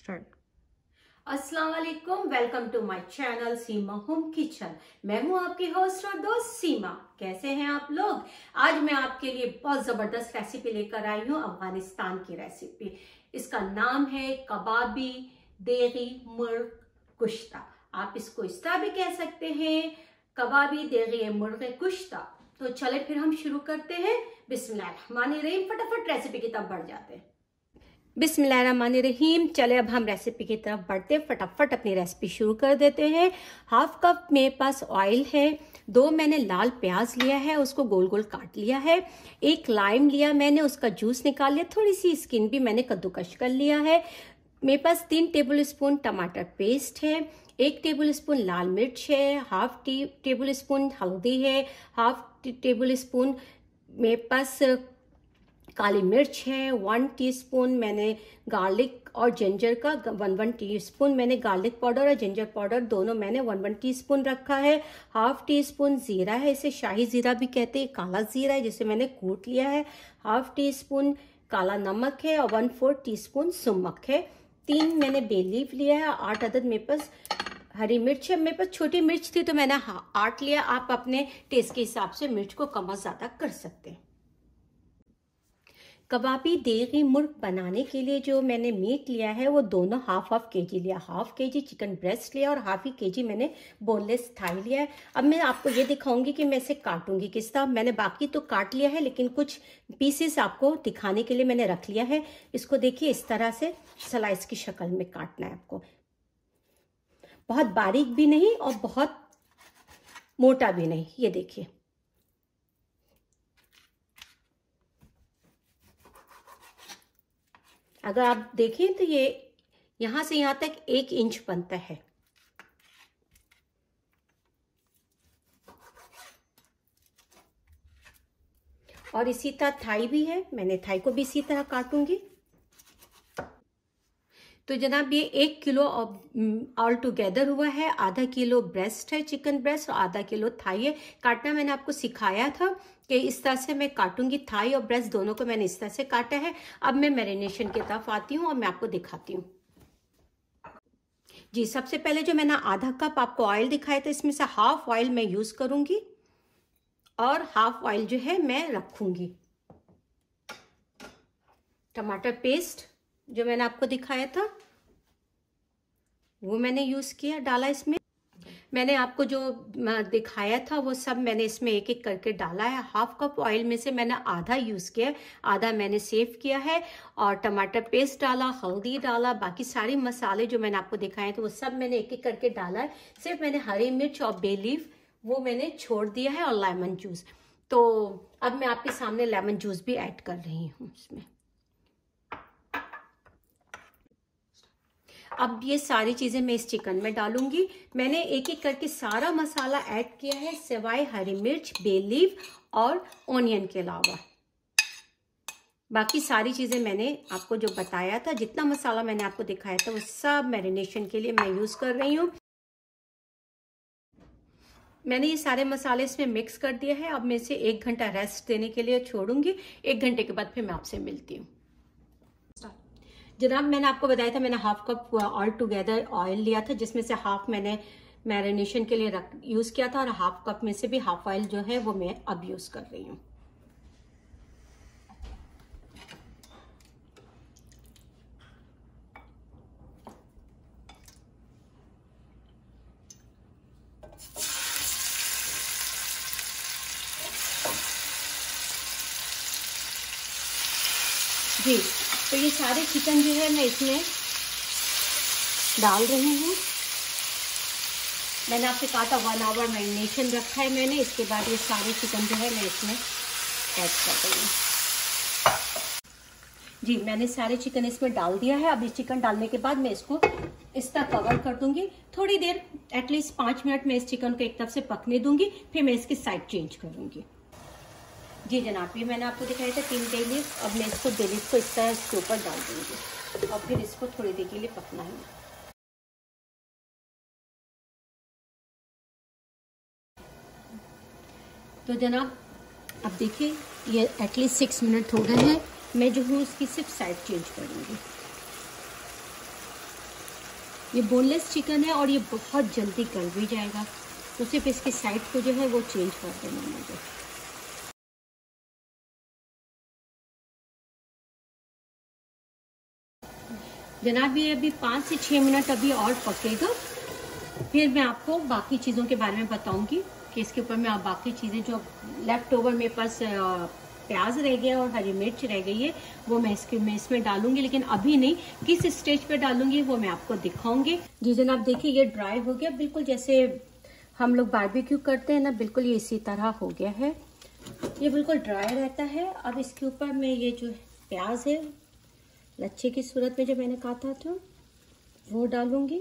Start अस्सलाम वालेकुम welcome to my channel Seema home kitchen मैं हूँ आपकी होस्ट और दोस्त सीमा कैसे हैं आप लोग? आज मैं आपके लिए बहुत ज़बरदस्त रेसिपी लेकर आई हूँ, अफ़गानिस्तान की रेसिपी इसका नाम है कबाबी देगी मुर्ग कुश्ता. आप इसको इस तरह भी कह सकते हैं, कबाबी देगी मुर्ग कुश्ता. तो चले, फिर हम शुरू करते हैं। बिस्मिल्लाह फटाफट रेसिपी की तरफ़ बढ़ जाते हैं। बिस्मिल्लाहिर्रहमानिर्रहीम। चले अब हम रेसिपी की तरफ़ बढ़ते फटाफट अपनी रेसिपी शुरू कर देते हैं। हाफ़ कप मेरे पास ऑयल है। दो मैंने लाल प्याज लिया है, उसको गोल गोल काट लिया है। एक लाइम लिया मैंने, उसका जूस निकाल लिया। थोड़ी सी स्किन भी मैंने कद्दूकश कर लिया है। मेरे पास तीन टेबल स्पून टमाटर पेस्ट है। एक टेबल स्पून लाल मिर्च है। हाफ़ टी टेबल स्पून हल्दी है। हाफ़ टेबल स्पून मेरे पास काली मिर्च है वन टीस्पून मैंने गार्लिक और जिंजर का वन वन टीस्पून मैंने गार्लिक पाउडर और जिंजर पाउडर दोनों मैंने वन वन टीस्पून रखा है। हाफ़ टी स्पून ज़ीरा है, इसे शाही ज़ीरा भी कहते हैं, काला ज़ीरा है, जिसे मैंने कूट लिया है। हाफ़ टी स्पून काला नमक है और one four teaspoon sumac है। तीन मैंने बेलीफ लिया है, आठ अदद मेरे पास हरी मिर्च है। मेरे पास छोटी मिर्च थी तो मैंने आठ लिया। आप अपने टेस्ट के हिसाब से मिर्च को कम ज़्यादा कर सकते हैं। कबाबी देगी मुर्ग बनाने के लिए जो मैंने मीट लिया है, वो दोनों हाफ़ हाफ़ के जी लिया। हाफ़ के जी चिकन ब्रेस्ट लिया और हाफ़ ही के जी मैंने बोनलेस थाई लिया है। अब मैं आपको ये दिखाऊँगी कि मैं इसे काटूँगी किस तरह। मैंने बाकी तो काट लिया है, लेकिन कुछ पीसेस आपको दिखाने के लिए मैंने रख लिया है। इसको देखिए, इस तरह से स्लाइस की शक्ल में काटना है आपको। बहुत बारीक भी नहीं और बहुत मोटा भी नहीं। ये देखिए। अगर आप देखें तो ये यहाँ से यहाँ तक एक इंच बनता है। और इसी तरह थाई भी है। मैंने थाई को भी इसी तरह काटूँगी। तो जनाब ये एक किलो ऑल टुगेदर हुआ है, आधा किलो ब्रेस्ट है चिकन ब्रेस्ट और आधा किलो थाई है। काटना मैंने आपको सिखाया था कि इस तरह से मैं काटूँगी थाई और ब्रेस्ट दोनों को मैंने इस तरह से काटा है। अब मैं मैरिनेशन की तरफ़ आती हूँ और मैं आपको दिखाती हूँ। जी, सबसे पहले जो मैंने आधा कप आपको ऑयल दिखाया था, इसमें से हाफ़ ऑयल मैं यूज़ करूँगी और हाफ़ ऑयल जो है मैं रखूँगी। टमाटर पेस्ट जो मैंने आपको दिखाया था, वो मैंने यूज़ किया, डाला इसमें। मैंने आपको जो दिखाया था, वो सब मैंने इसमें एक एक करके डाला है। हाफ़ कप ऑयल में से मैंने आधा यूज़ किया आधा मैंने सेव किया है और टमाटर पेस्ट डाला, हल्दी डाला, बाकी सारे मसाले जो मैंने आपको दिखाए थे, वो सब मैंने एक एक करके डाला है। सिर्फ़ मैंने हरी मिर्च और बेलीफ वो मैंने छोड़ दिया है और लेमन जूस तो अब मैं आपके सामने लेमन जूस भी ऐड कर रही हूँ इसमें। अब ये सारी चीज़ें मैं इस चिकन में डालूँगी। मैंने एक एक करके सारा मसाला ऐड किया है, सिवाय हरी मिर्च बेलीव और ओनियन के अलावा। बाकी सारी चीज़ें मैंने आपको जो बताया था, जितना मसाला मैंने आपको दिखाया था, वो सब मैरिनेशन के लिए मैं यूज़ कर रही हूँ। मैंने ये सारे मसाले इसमें मिक्स कर दिया है। अब मैं इसे एक घंटा रेस्ट देने के लिए छोड़ूँगी। एक घंटे के बाद फिर मैं आपसे मिलती हूँ। जनाब, मैंने आपको बताया था मैंने half cup all together oil लिया था, जिसमें से हाफ़ मैंने मैरिनेशन के लिए रख यूज़ किया था और हाफ़ कप में से भी हाफ़ ऑयल जो है वो मैं अब यूज़ कर रही हूँ। जी। तो ये सारे चिकन जो है मैं इसमें डाल रही हूँ। मैंने आपसे कहा था वन आवर मैरिनेशन रखा है मैंने, इसके बाद ये सारे चिकन जो है मैं इसमें ऐड कर हूँ। जी, मैंने सारे चिकन इसमें डाल दिया है। अब इस चिकन डालने के बाद मैं इसको इस तरह कवर कर दूँगी। थोड़ी देर एटलीस्ट पाँच मिनट में इस चिकन को एक तरफ़ से पकने दूँगी, फिर मैं इसकी साइड चेंज करूँगी। जी जनाब, ये मैंने आपको दिखाया था तीन डेली अब मैं इसको डेली को इस तरह इसके ऊपर डाल दूँगी। और फिर इसको थोड़ी देर के लिए पकना है। तो जनाब, अब देखिए, ये एटलीस्ट सिक्स मिनट हो गए हैं। मैं जो हूँ, उसकी सिर्फ़ साइड चेंज करूँगी। ये बोनलेस चिकन है और ये बहुत जल्दी गल भी जाएगा। तो सिर्फ़ इसकी साइड को जो है, वो चेंज कर देना मुझे। जनाब, ये अभी पाँच से छः मिनट अभी और पकेगा। फिर मैं आपको बाकी चीज़ों के बारे में बताऊँगी कि इसके ऊपर मैं आप बाकी चीज़ें जो लेफ़्ट ओवर मेरे पास प्याज रह गया और हरी मिर्च रह गई है, वो मैं इसके, मैं इसमें डालूँगी। लेकिन अभी नहीं, किस स्टेज पे डालूँगी वो मैं आपको दिखाऊँगी। जी जनाब, देखिए, ये ड्राई हो गया। बिल्कुल जैसे हम लोग बारबेक्यू करते हैं ना, बिल्कुल ये इसी तरह हो गया है। ये बिल्कुल ड्राई रहता है। अब इसके ऊपर मैं ये जो प्याज है लच्छे की सूरत में जो मैंने काटा था वो डालूँगी।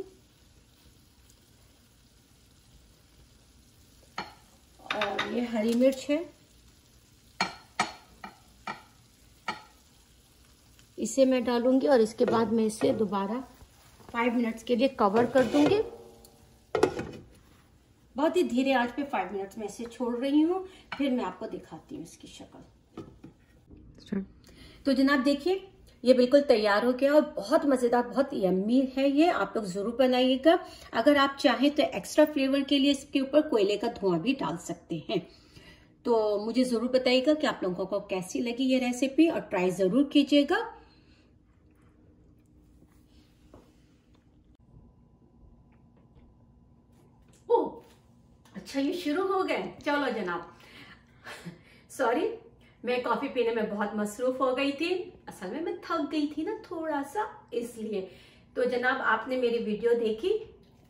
और ये हरी मिर्च है। इसे मैं डालूँगी और इसके बाद मैं इसे दोबारा फाइव मिनट्स के लिए कवर कर दूँगी। बहुत ही धीरे आँच पे फाइव मिनट्स में इसे छोड़ रही हूँ। फिर मैं आपको दिखाती हूँ इसकी शक्ल। तो जनाब देखिए ये बिल्कुल तैयार हो गया और बहुत मज़ेदार, बहुत यम्मी है ये। आप लोग ज़रूर बनाइएगा। अगर आप चाहें तो एक्स्ट्रा फ्लेवर के लिए इसके ऊपर कोयले का धुआँ भी डाल सकते हैं। तो मुझे ज़रूर बताइएगा कि आप लोगों को कैसी लगी ये रेसिपी और ट्राई ज़रूर कीजिएगा। अच्छा ये शुरू हो गए। चलो जनाब। सॉरी मैं कॉफ़ी पीने में बहुत मसरूफ हो गई थी। असल में मैं थक गई थी ना थोड़ा सा इसलिए। तो जनाब, आपने मेरी वीडियो देखी?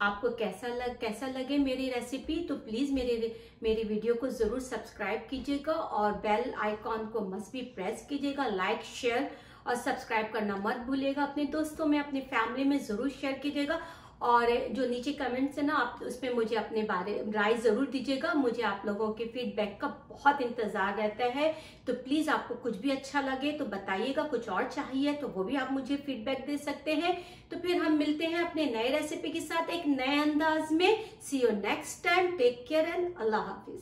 आपको कैसा लग, कैसा लगे मेरी रेसिपी तो प्लीज़ मेरी मेरी वीडियो को ज़रूर सब्सक्राइब कीजिएगा और बेल आइकॉन को मस्ट भी प्रेस कीजिएगा लाइक शेयर और सब्सक्राइब करना मत भूलिएगा। अपने दोस्तों में, अपनी फैमिली में ज़रूर शेयर कीजिएगा और जो नीचे कमेंट्स है ना, आप उसमें मुझे अपने बारे, राय ज़रूर दीजिएगा। मुझे आप लोगों के फीडबैक का बहुत इंतज़ार रहता है। तो प्लीज़ आपको कुछ भी अच्छा लगे तो बताइएगा। कुछ और चाहिए तो वो भी आप मुझे फीडबैक दे सकते हैं। तो फिर हम मिलते हैं अपने नए रेसिपी के साथ एक नए अंदाज में। See you next time take care and Allah Hafiz